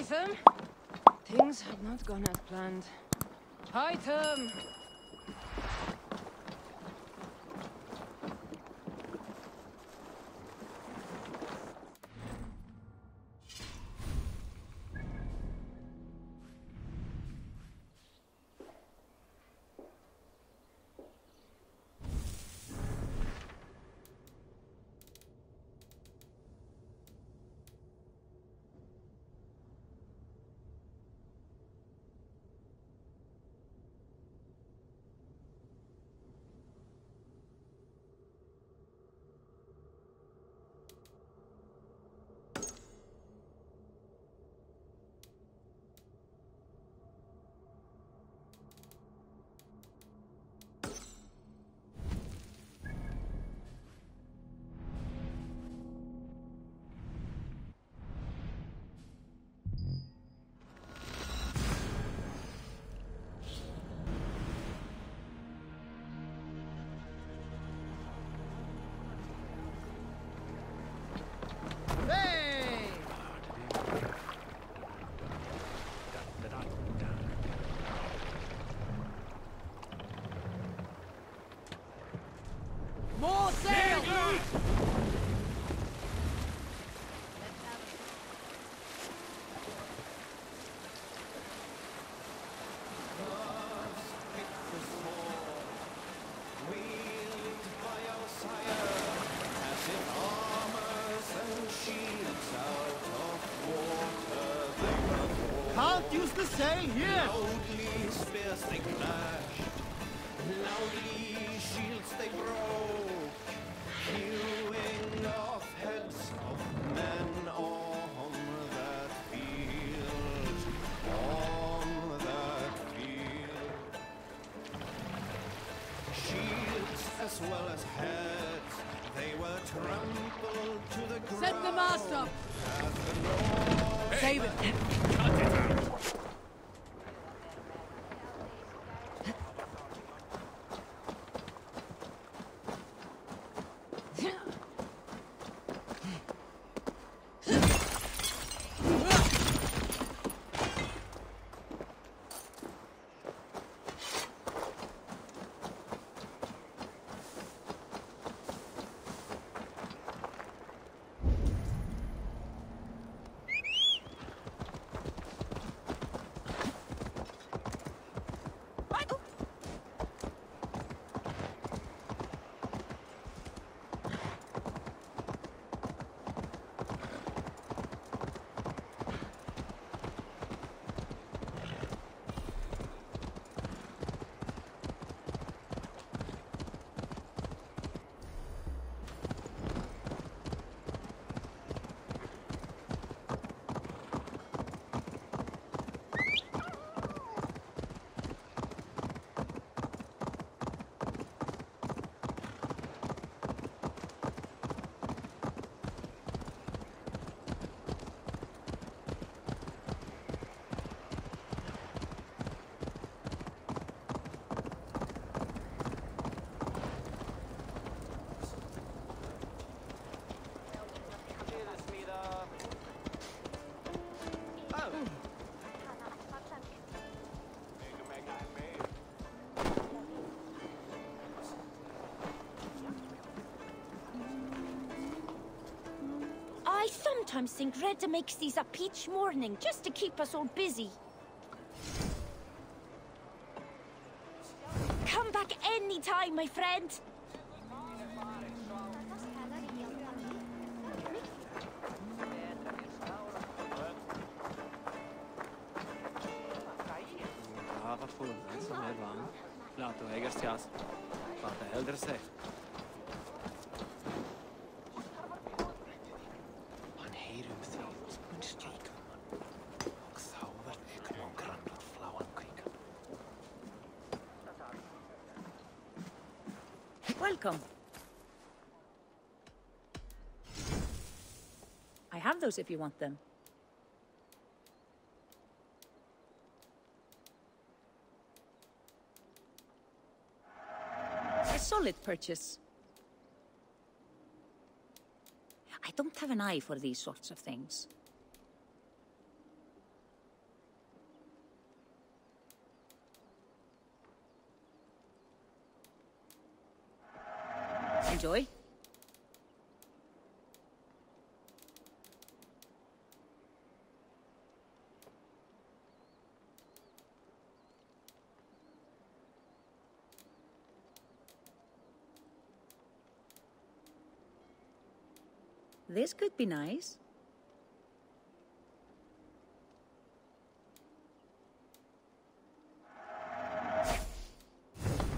Hytham? Things have not gone as planned. Hytham! Can't use the sail here! Loudly spears they clashed, loudly shields they broke, hewing off heads of men on that field, on that field. Shields as well as heads, they were trampled to the ground. Set the mast up! Save it! Sometimes think Reda makes these a peach morning just to keep us all busy. Come back anytime, my friend. if you want them. A solid purchase. I don't have an eye for these sorts of things. Enjoy. This could be nice.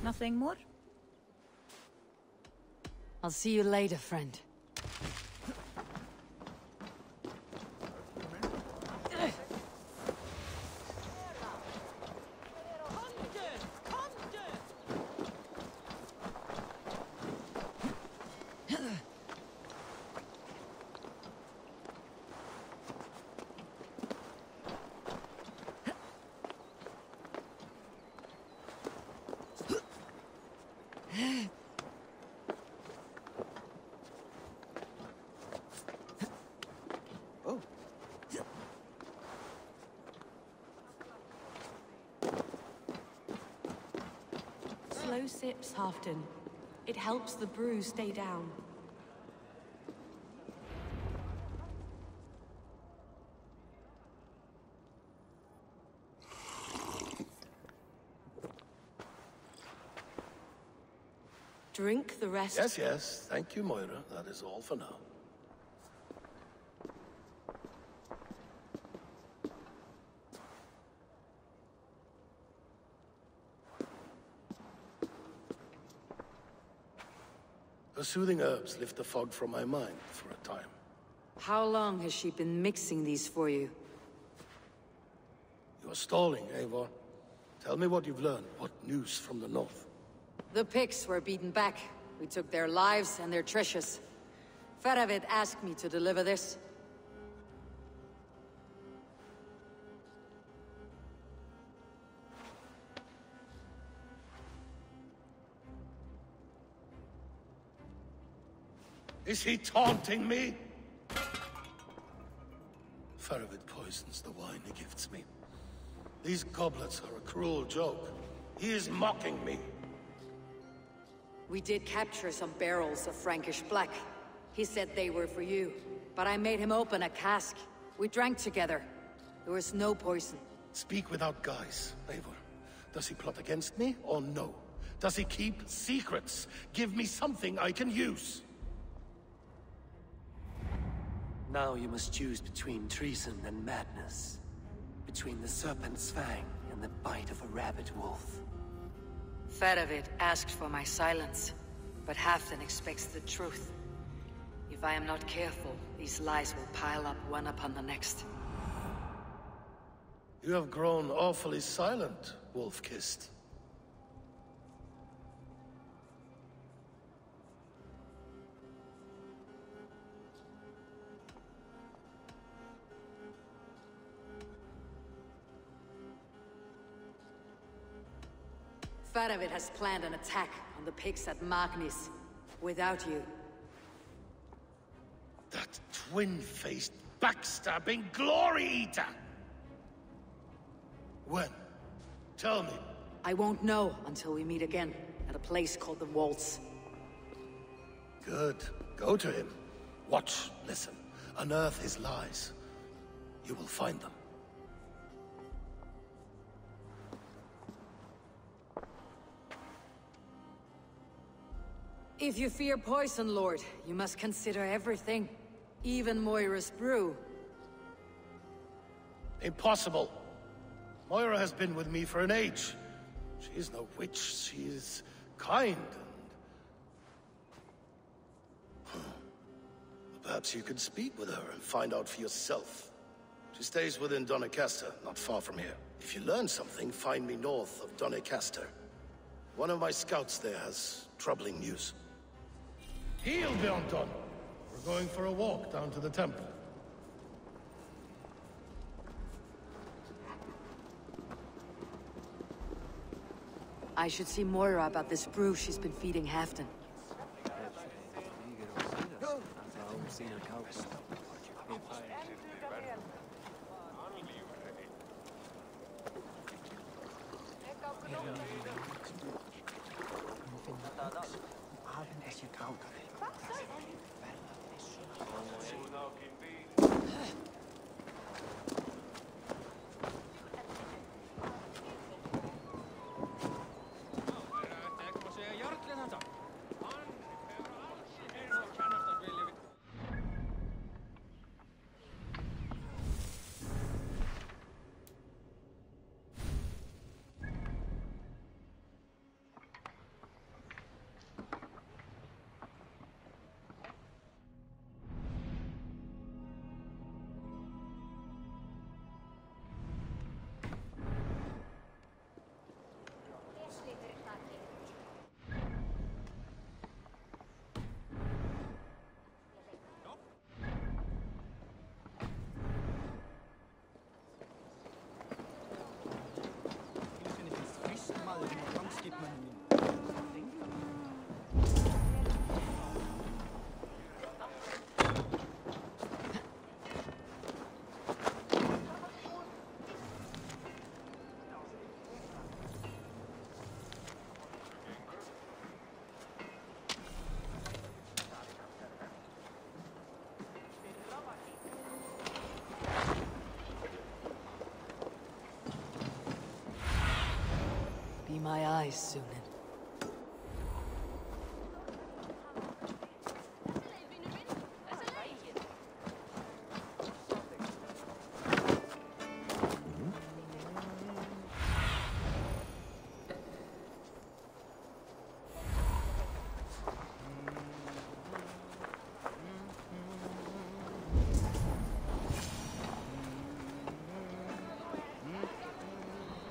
Nothing more? I'll see you later, friend. Halfdan. It helps the brew stay down. Drink the rest. Yes, yes. Thank you, Moira. That is all for now. Soothing herbs lift the fog from my mind for a time. How long has she been mixing these for you? You're stalling, Eivor. Tell me what you've learned. What news from the north? The Picts were beaten back. We took their lives and their treasures. Faravid asked me to deliver this. Is he taunting me? Faravid poisons the wine he gifts me. These goblets are a cruel joke. He is mocking me. We did capture some barrels of Frankish black. He said they were for you, but I made him open a cask. We drank together. There was no poison. Speak without guise, Eivor. Does he plot against me or no? Does he keep secrets? Give me something I can use. Now you must choose between treason and madness. Between the serpent's fang and the bite of a rabid wolf. Faravid asked for my silence, but Halfdan expects the truth. If I am not careful, these lies will pile up one upon the next. You have grown awfully silent, Wolf-Kissed. Faravid has planned an attack on the Picts at Magnis. Without you. That twin-faced, backstabbing glory eater! When? Tell me. I won't know until we meet again, at a place called the Waltz. Good. Go to him. Watch, listen. Unearth his lies. You will find them. If you fear poison, Lord, you must consider everything. Even Moira's brew. Impossible. Moira has been with me for an age. She is no witch. She is kind and... Hmm. Perhaps you could speak with her and find out for yourself. She stays within Doncaster, not far from here. If you learn something, find me north of Doncaster. One of my scouts there has troubling news. Heal, Bjornton! We're going for a walk down to the temple. I should see Moira about this brew she's been feeding Halfdan. Be my eyes, Synin.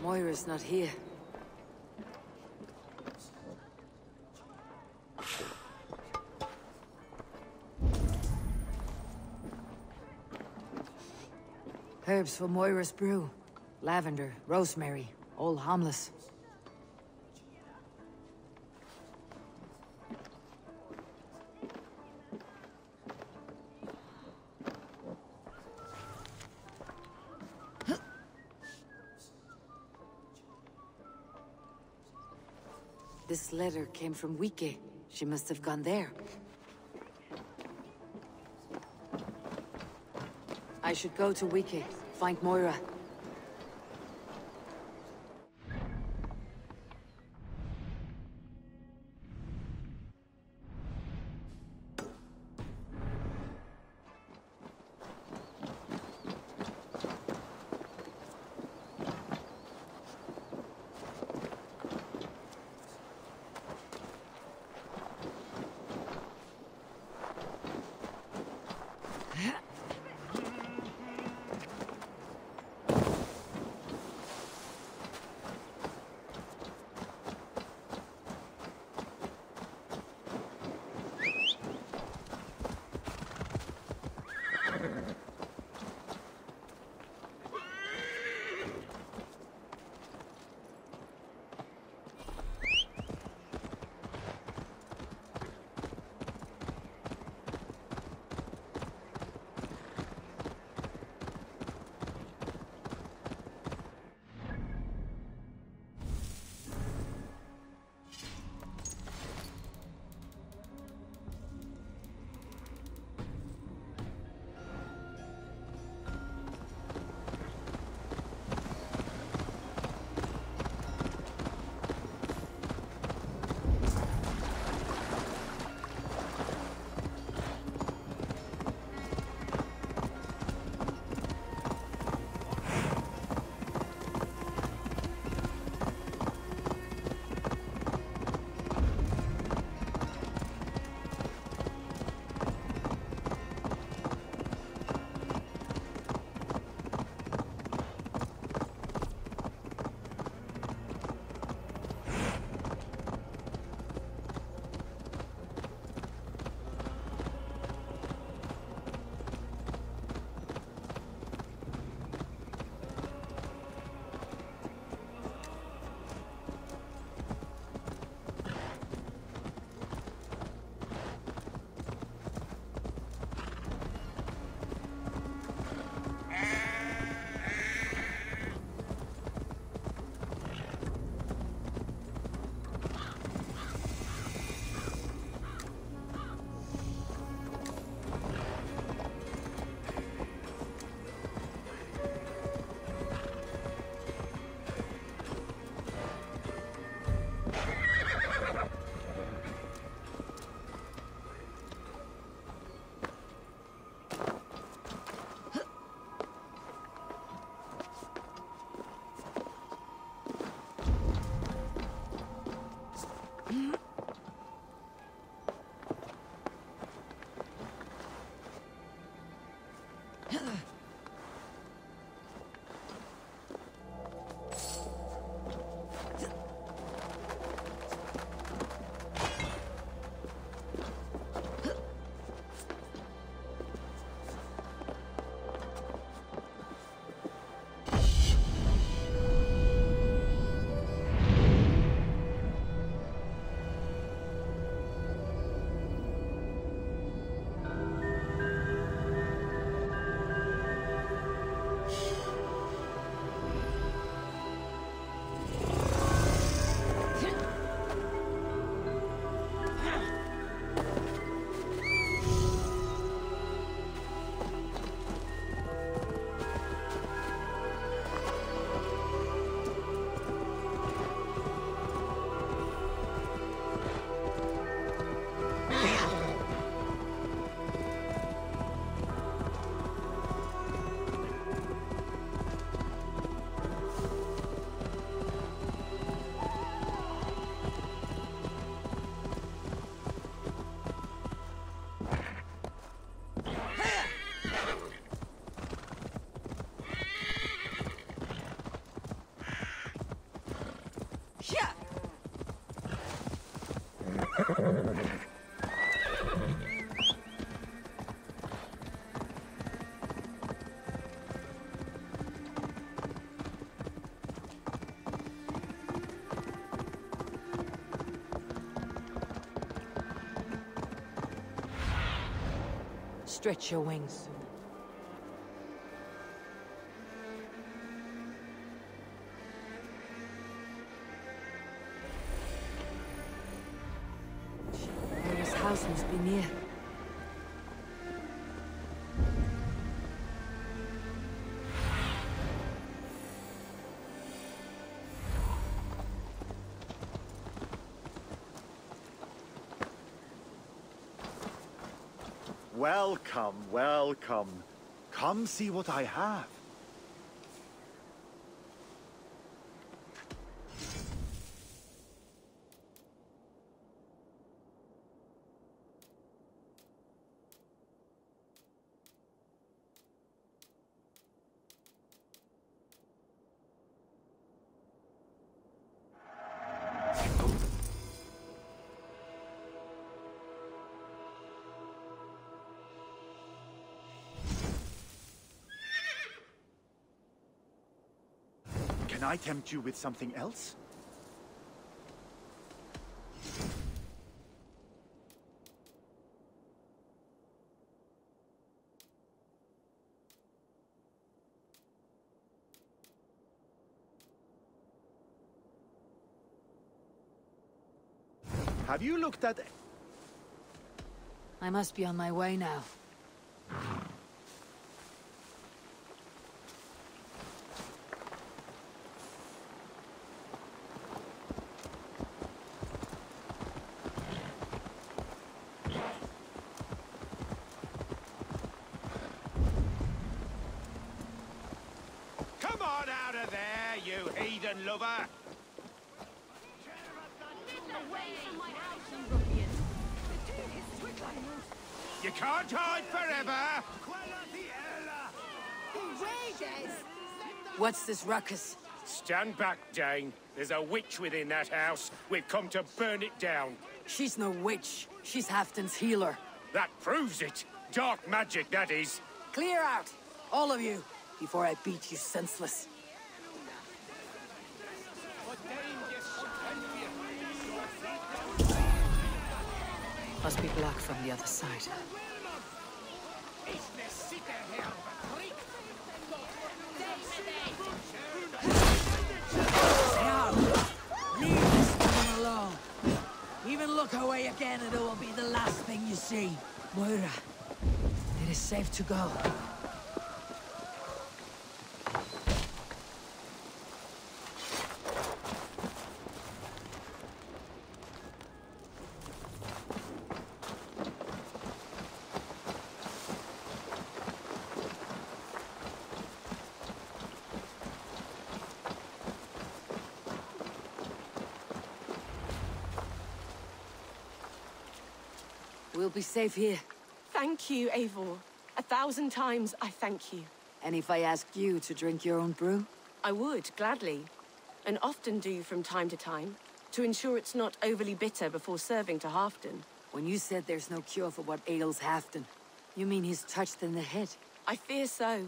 Moira's not here. Herbs for Moira's brew. Lavender, rosemary, all harmless. This letter came from Wike. She must have gone there. I should go to Wike, find Moira. Stretch your wings. Welcome, welcome. Come see what I have. Can I tempt you with something else? Have you looked at... I must be on my way now. Come on out of there, you heathen lover! You can't hide forever! What's this ruckus? Stand back, Dane. There's a witch within that house. We've come to burn it down. She's no witch. She's Halfdan's healer. That proves it. Dark magic, that is. Clear out! All of you, before I beat you senseless. Must be blocked from the other side. Look away again and it will be the last thing you see. Moira, it is safe to go. Be safe here. Thank you, Eivor. A thousand times I thank you. And if I asked you to drink your own brew? I would, gladly. And often do from time to time, to ensure it's not overly bitter before serving to Halfdan. When you said there's no cure for what ails Halfdan, you mean he's touched in the head? I fear so.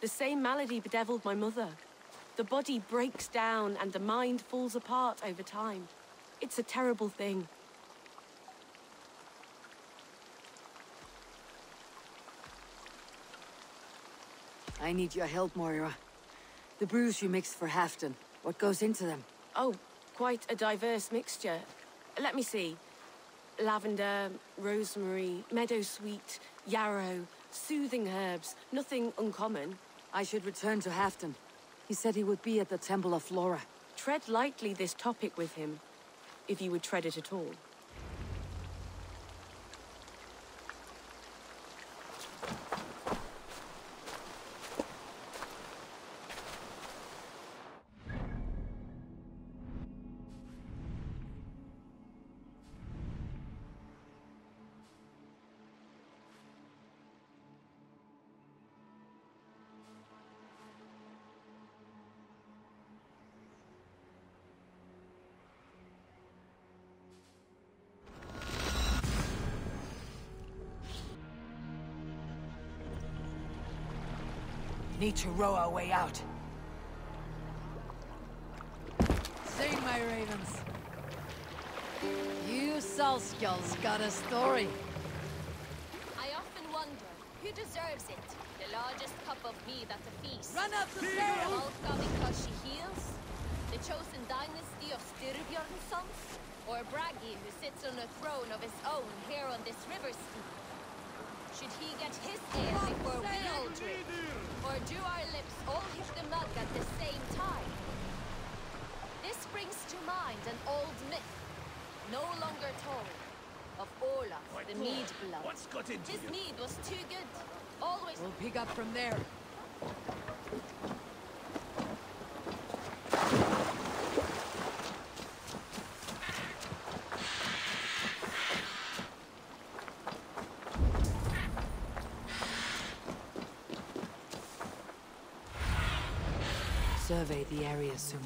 The same malady bedeviled my mother. The body breaks down and the mind falls apart over time. It's a terrible thing. I need your help, Moira. The brews you mixed for Halfdan, what goes into them? Oh, quite a diverse mixture. Let me see. Lavender, rosemary, meadowsweet, yarrow, soothing herbs, nothing uncommon. I should return to Halfdan. He said he would be at the Temple of Flora. Tread lightly this topic with him, if you would tread it at all. Need to row our way out. Sing, my ravens. You Salskulls got a story. I often wonder, who deserves it? The largest cup of mead at a feast? Run up the stairs! Valka because she heals? The chosen dynasty of Styrbjörnssons? Or Bragi who sits on a throne of his own here on this river steep? Should he get his ale before we all drink? Or do our lips all hit the mug at the same time? This brings to mind an old myth, no longer told, of Olaf, the mead blood. What's got into His you? mead was too good. Always We'll pick up from there. Survey the area soon.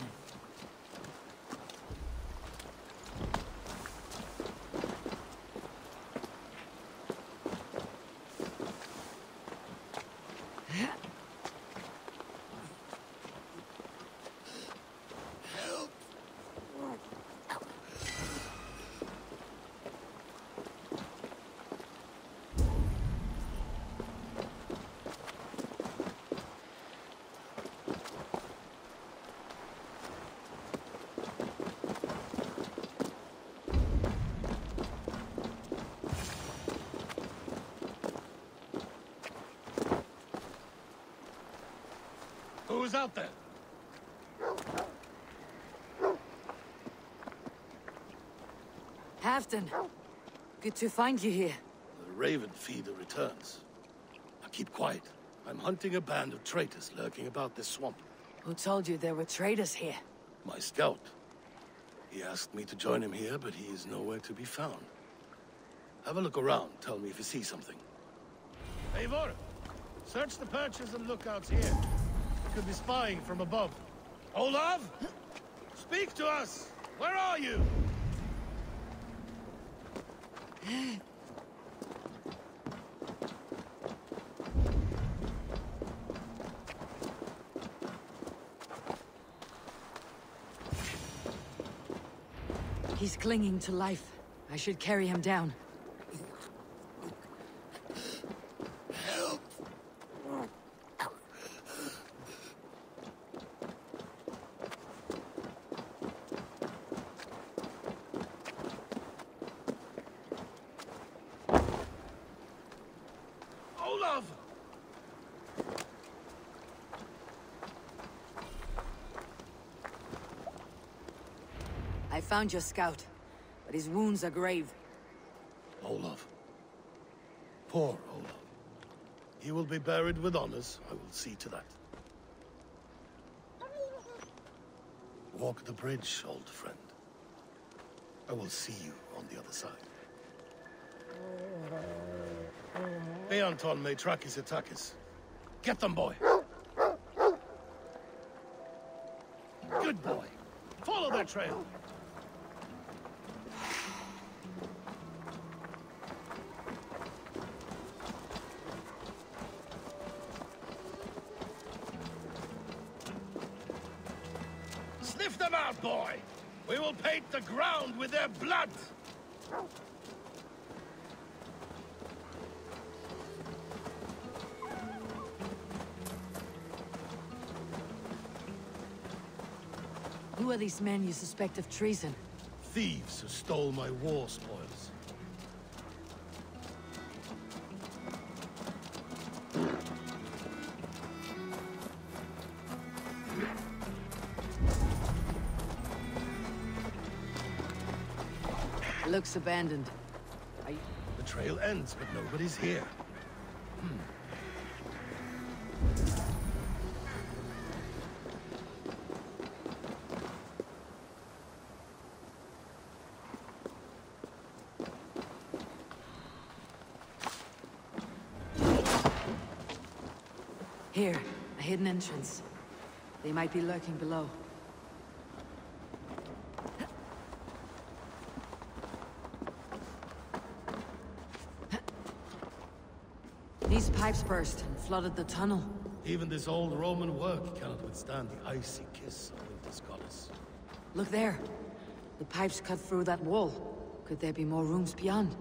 Out there? Halfdan! Good to find you here. The Raven Feeder returns. Now keep quiet. I'm hunting a band of traitors lurking about this swamp. Who told you there were traitors here? My scout. He asked me to join him here, but he is nowhere to be found. Have a look around. Tell me if you see something. Eivor! Search the perches and lookouts here. Could be spying from above. Olav! Speak to us! Where are you? He's clinging to life. I should carry him down. Olav! I found your scout, but his wounds are grave. Olaf. Poor Olaf. He will be buried with honors. I will see to that. Walk the bridge, old friend. I will see you on the other side. Beanton Maitrakis Atakis. Get them, boy! Good boy. Follow their trail. Their blood! Who are these men you suspect of treason? Thieves who stole my war spoils. Looks abandoned. I... The trail ends, but nobody's here. Hmm. Here, a hidden entrance. They might be lurking below. These pipes burst and flooded the tunnel. Even this old Roman work cannot withstand the icy kiss of winter's goddess. Look there. The pipes cut through that wall. Could there be more rooms beyond?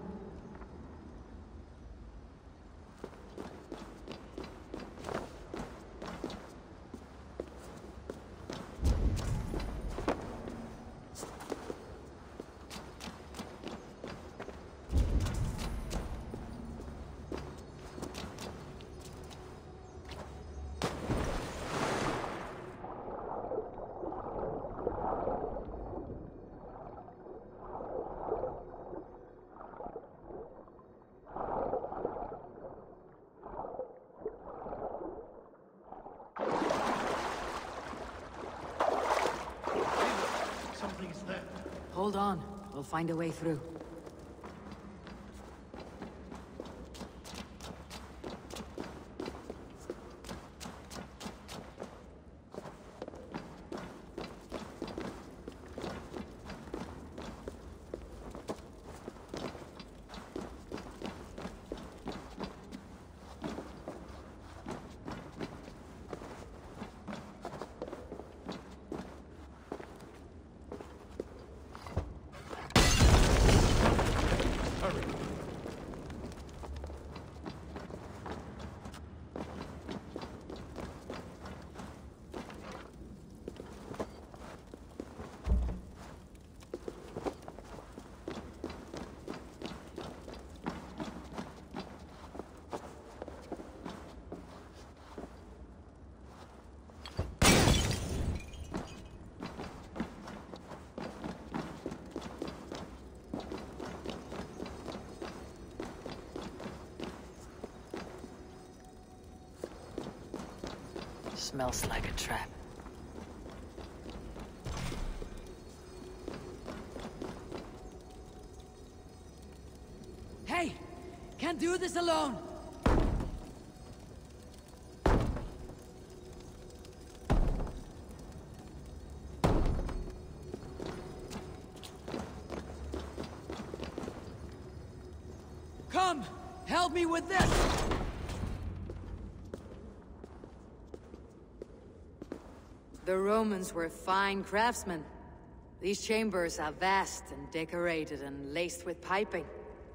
Something's there. Hold on. We'll find a way through. Smells like a trap. Hey! Can't do this alone! Come! Help me with this! The Romans were fine craftsmen. These chambers are vast and decorated and laced with piping.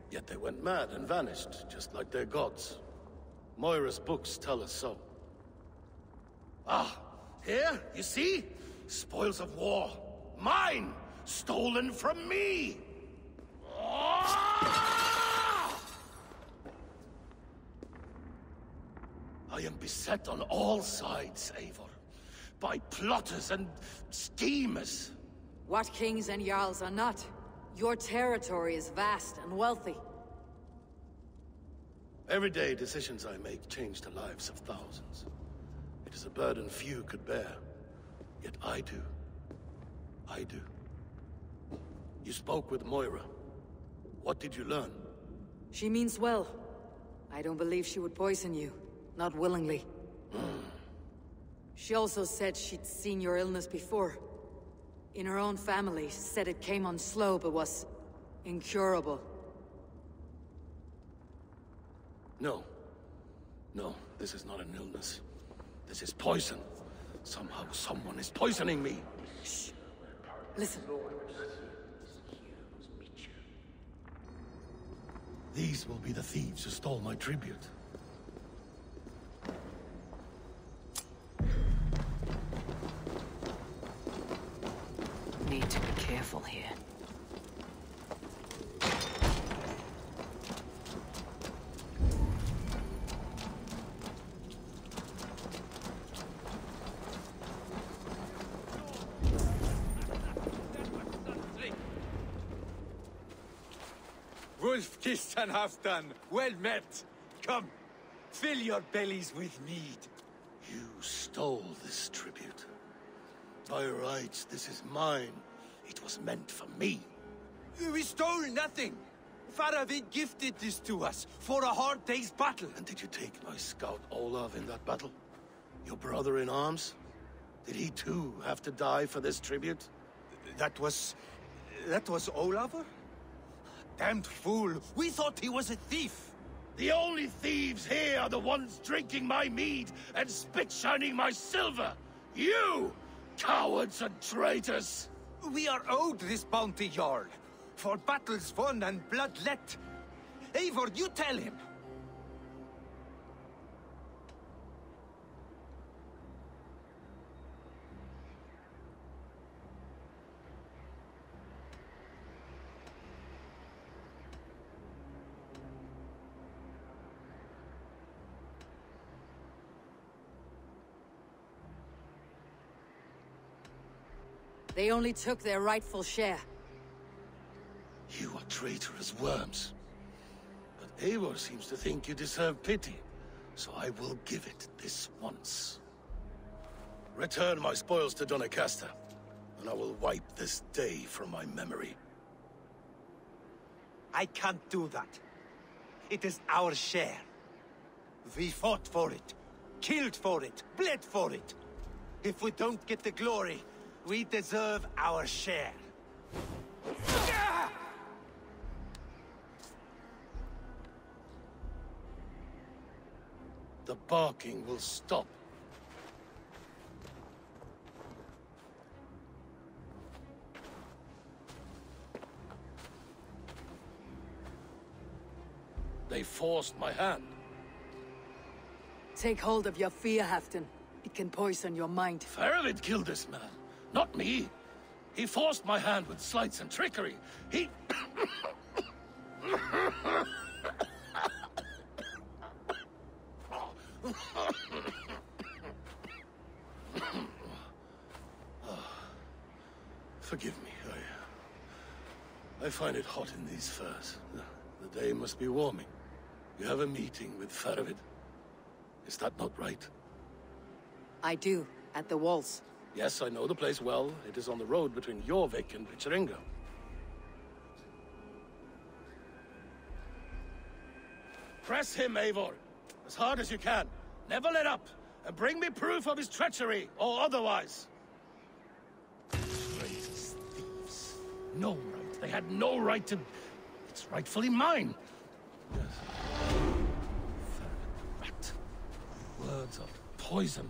Yet they went mad and vanished, just like their gods. Moira's books tell us so. Ah, here, you see? Spoils of war. Mine! Stolen from me! Ah! I am beset on all sides, Eivor. By plotters and schemers. What kings and jarls are not? Your territory is vast and wealthy. Every day, decisions I make change the lives of thousands. It is a burden few could bear. Yet I do. I do. You spoke with Moira. What did you learn? She means well. I don't believe she would poison you. Not willingly. Hmm. She also said she'd seen your illness before. In her own family, said it came on slow but was... incurable. No. No, this is not an illness. This is poison. Somehow someone is poisoning me. Shh. Listen. These will be the thieves who stole my tribute. Need to be careful here. Wolf kissed and Halfdan. Well met. Come, fill your bellies with mead. You stole this tribute. By rights, this is mine. It was meant for me. We stole nothing. Faravid gifted this to us for a hard day's battle. And did you take my scout Olav in that battle? Your brother in arms? Did he too have to die for this tribute? That was... that was Olafur? Damned fool! We thought he was a thief! The only thieves here are the ones drinking my mead and spit-shining my silver! You! Cowards and traitors! We are owed this bounty, Jarl. For battles won and blood let. Eivor, you tell him! They only took their rightful share. You are traitorous worms. But Eivor seems to think you deserve pity, so I will give it this once. Return my spoils to Doncaster, and I will wipe this day from my memory. I can't do that. It is our share. We fought for it, killed for it, bled for it. If we don't get the glory, we deserve our share. The barking will stop. They forced my hand. Take hold of your fear, Halfdan. It can poison your mind. Faravid killed this man, not me. He forced my hand with sleights and trickery. He... Forgive me, I... I find it hot in these furs. The, the day must be warming. You have a meeting with Faravid. Is that not right? I do, at the walls. Yes, I know the place well. It is on the road between Jorvik and Viteringa. Press him, Eivor. As hard as you can. Never let up. And bring me proof of his treachery, or otherwise. Traitors, thieves. No right. They had no right to... It's rightfully mine. Yes. Rat. Words are poison.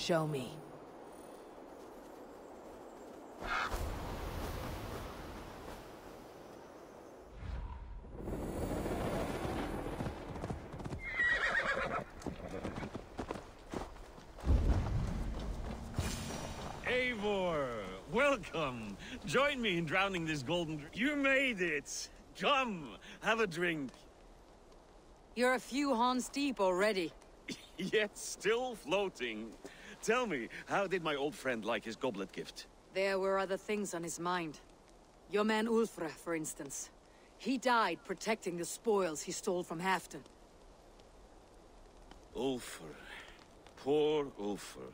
Show me. Eivor, welcome. Join me in drowning this golden... dr- You made it. Come, have a drink. You're a few horns deep already. Yet still floating. Tell me, how did my old friend like his goblet gift? There were other things on his mind. Your man Ulfr, for instance. He died protecting the spoils he stole from Halfdan. Ulfr. Poor Ulfr.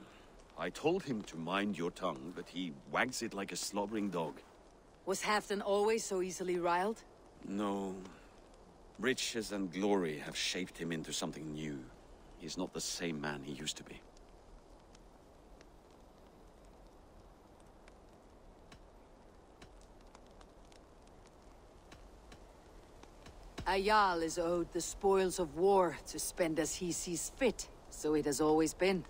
I told him to mind your tongue, but he wags it like a slobbering dog. Was Halfdan always so easily riled? No. Riches and glory have shaped him into something new. He's not the same man he used to be. A Jarl is owed the spoils of war to spend as he sees fit, so it has always been.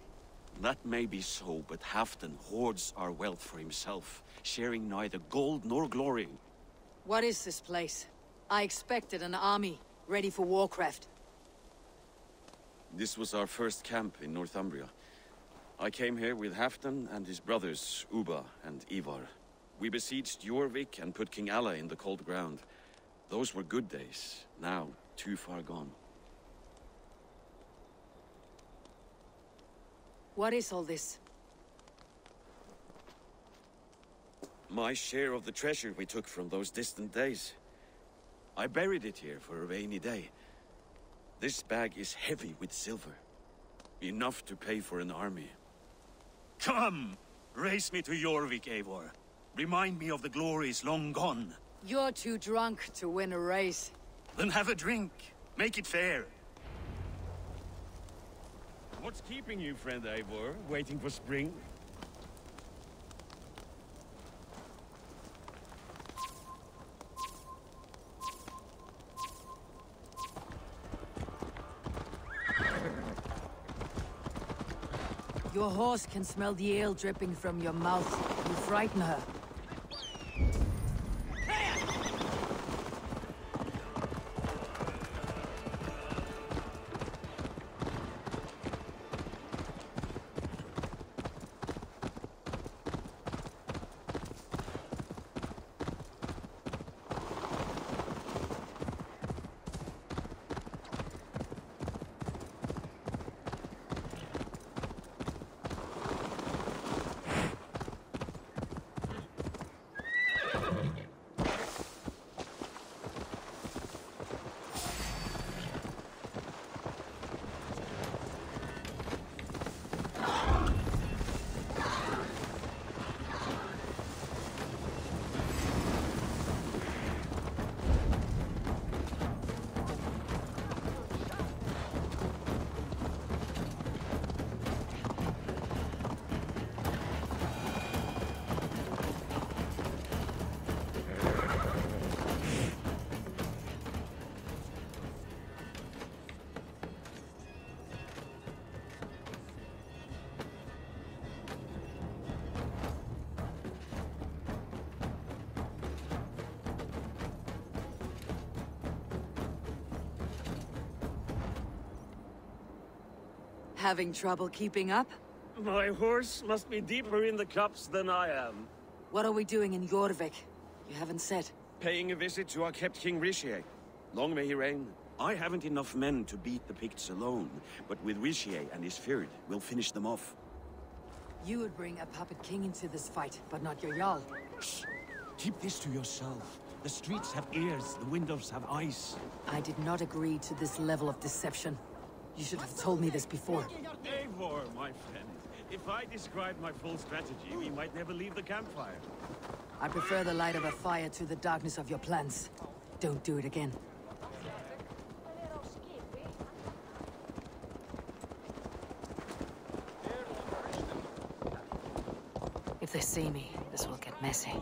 That may be so, but Halfdan hoards our wealth for himself, sharing neither gold nor glory. What is this place? I expected an army, ready for warcraft. This was our first camp in Northumbria. I came here with Halfdan and his brothers, Ubba and Ivar. We besieged Jorvik and put King Alla in the cold ground. Those were good days, now too far gone. What is all this? My share of the treasure we took from those distant days. I buried it here for a rainy day. This bag is heavy with silver. Enough to pay for an army. Come! Raise me to Jorvik, Eivor. Remind me of the glories long gone. You're too drunk to win a race. Then have a drink. Make it fair. What's keeping you, friend Eivor? Waiting for spring? Your horse can smell the ale dripping from your mouth. You frighten her. Having trouble keeping up? My horse must be deeper in the cups than I am. What are we doing in Jorvik? You haven't said. Paying a visit to our kept King Ricsige. Long may he reign. I haven't enough men to beat the Picts alone, but with Ricsige and his Fyrd, we'll finish them off. You would bring a puppet king into this fight, but not your Jarl. Keep this to yourself. The streets have ears, the windows have eyes. I did not agree to this level of deception. You should have told me this before. Eivor, my friend. If I described my full strategy, we might never leave the campfire. I prefer the light of a fire to the darkness of your plans. Don't do it again. If they see me, this will get messy.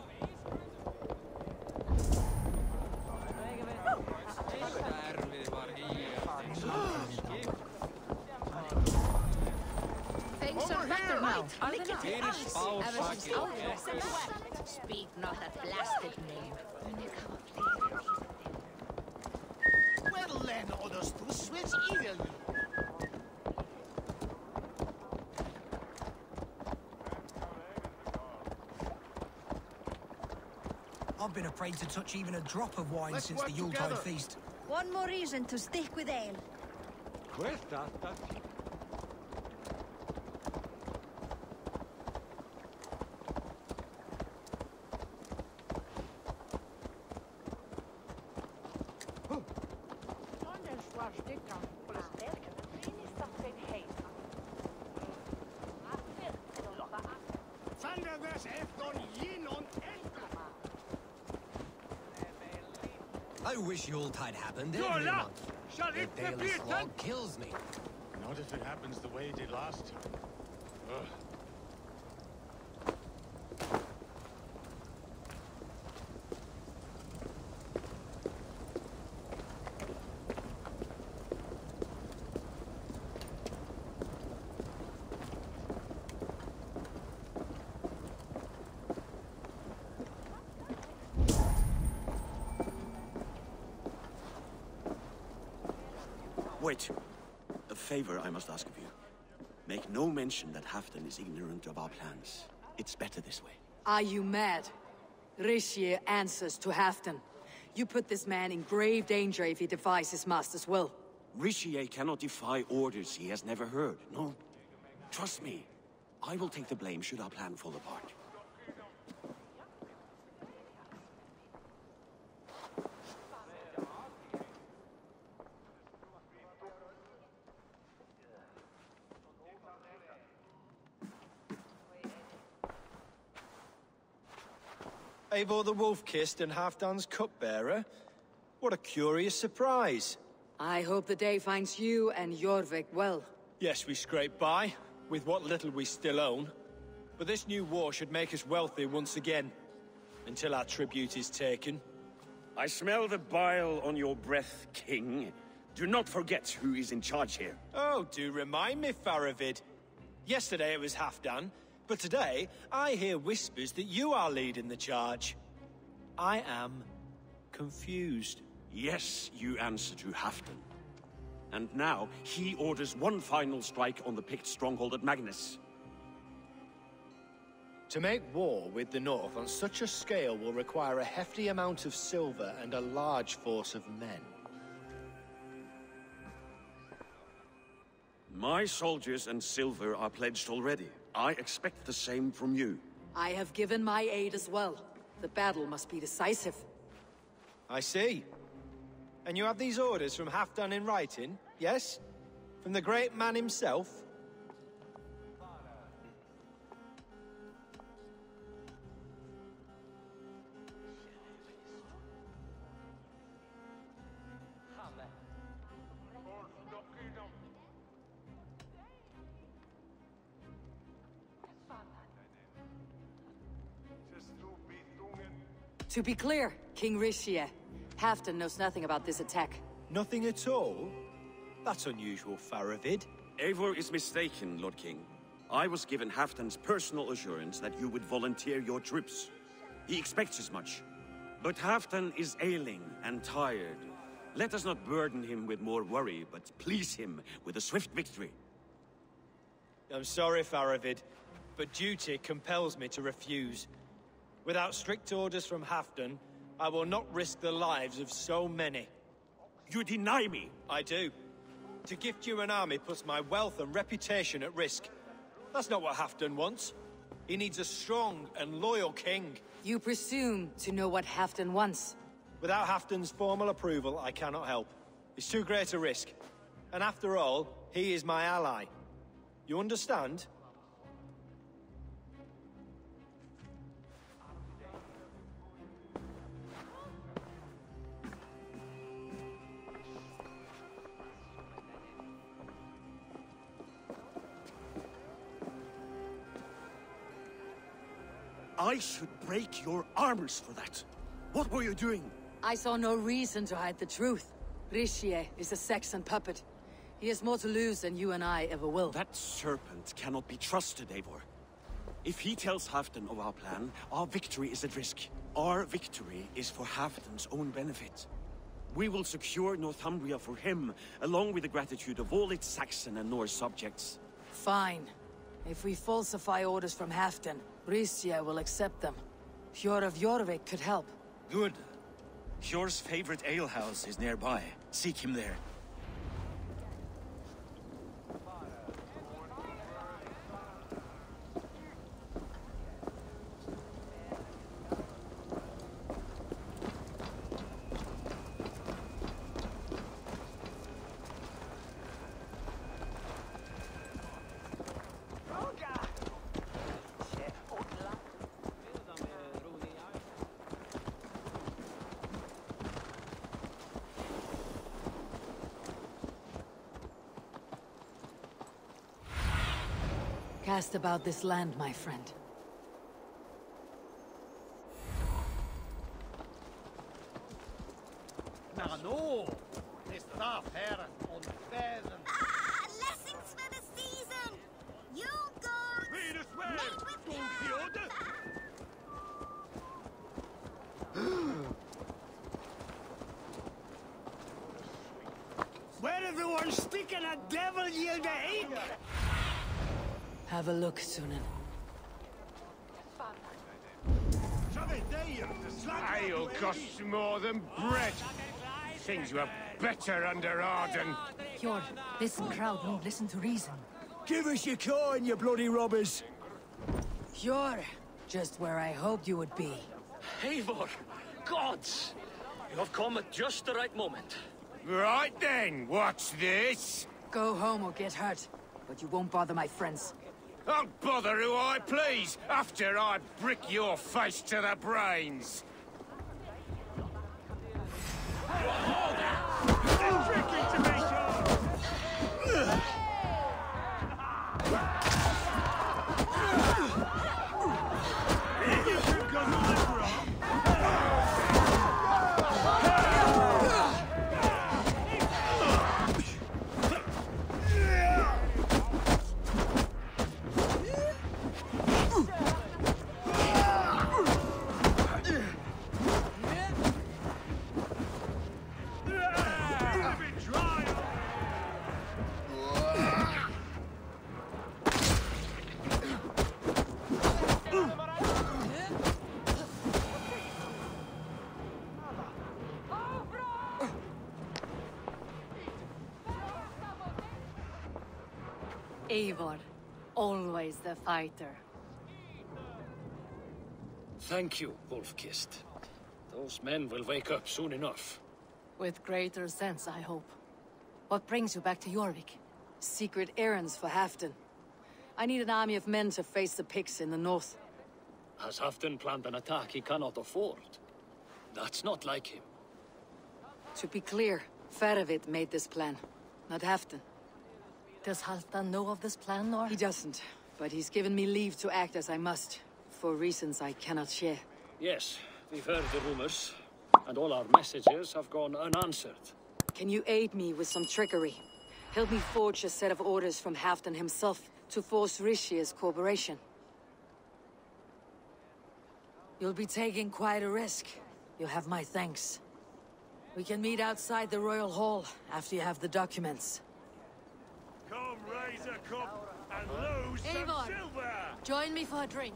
Thanks are better now. Are they not? Danish foul Ever since fucking- Outlaw. Speak not that blasted name. Well then, others to switch evil. I've been afraid to touch even a drop of wine Let's since the work Yuletide together. feast. One more reason to stick with ale. Questa I wish Yuletide happened You're every not. month. Shall The it daily be slog kills me. Not if it happens the way it did last time. Ugh. Wait. A favor I must ask of you. Make no mention that Halfdan is ignorant of our plans. It's better this way. Are you mad? Ricsige answers to Halfdan. You put this man in grave danger if he defies his master's will. Ricsige cannot defy orders he has never heard. No. Trust me. I will take the blame should our plan fall apart. Eivor the Wolf-Kissed and Halfdan's cupbearer? What a curious surprise. I hope the day finds you and Jorvik well. Yes, we scrape by, with what little we still own. But this new war should make us wealthy once again. Until our tribute is taken. I smell the bile on your breath, King. Do not forget who is in charge here. Oh, do remind me, Faravid. Yesterday it was Halfdan, but today I hear whispers that you are leading the charge. I am confused. Yes, you answer to Halfdan. And now, he orders one final strike on the Pict stronghold at Magnus. To make war with the North on such a scale will require a hefty amount of silver and a large force of men. My soldiers and silver are pledged already. I expect the same from you. I have given my aid as well. The battle must be decisive. I see. And you have these orders from Halfdan in writing, yes? From the great man himself? To be clear, King Ricsige, Halfdan knows nothing about this attack. Nothing at all? That's unusual, Faravid. Eivor is mistaken, Lord King. I was given Halfdan's personal assurance that you would volunteer your troops. He expects as much. But Halfdan is ailing and tired. Let us not burden him with more worry, but please him with a swift victory. I'm sorry, Faravid, but duty compels me to refuse. Without strict orders from Halfdan, I will not risk the lives of so many. You deny me? I do. To gift you an army puts my wealth and reputation at risk. That's not what Halfdan wants. He needs a strong and loyal king. You presume to know what Halfdan wants. Without Halfdan's formal approval, I cannot help. It's too great a risk. And after all, he is my ally. You understand? I should break your arms for that. What were you doing? I saw no reason to hide the truth. Ricsige is a Saxon puppet. He has more to lose than you and I ever will. That serpent cannot be trusted, Eivor. If he tells Halfdan of our plan, our victory is at risk. Our victory is for Halfdan's own benefit. We will secure Northumbria for him, along with the gratitude of all its Saxon and Norse subjects. Fine. If we falsify orders from Halfdan, Ricsige will accept them. Hjor of Jorvik could help. Good. Hjor's favorite alehouse is nearby. Seek him there. Cast about this land, my friend. Maar no, det står här om världen. Ah, blessings for the season! You go! Lead us well, Meet with me! Where everyone sticking a devil yield the ink? Have a look, Sunan. Ale costs more than bread. Things were better under Arden. Hjord, this crowd won't listen to reason. Give us your coin, you bloody robbers. Hjor, just where I hoped you would be. Eivor! Gods! You have come at just the right moment. Right then, what's this? Go home or get hurt, but you won't bother my friends. I'll bother who I please after I brick your face to the brains. Eivor, always the fighter. Thank you, Wolf-Kissed. Those men will wake up soon enough. With greater sense, I hope. What brings you back to Jorvik? Secret errands for Halfdan. I need an army of men to face the Picts in the north. Has Halfdan planned an attack he cannot afford? That's not like him. To be clear, Faravid made this plan, not Halfdan. Does Halfdan know of this plan, or...? He doesn't, but he's given me leave to act as I must, for reasons I cannot share. Yes, we've heard the rumors, and all our messages have gone unanswered. Can you aid me with some trickery? Help me forge a set of orders from Halfdan himself to force Ricsige's cooperation. You'll be taking quite a risk. You'll have my thanks. We can meet outside the Royal Hall after you have the documents. Raise a cup and lose some Eivor, silver. join me for a drink.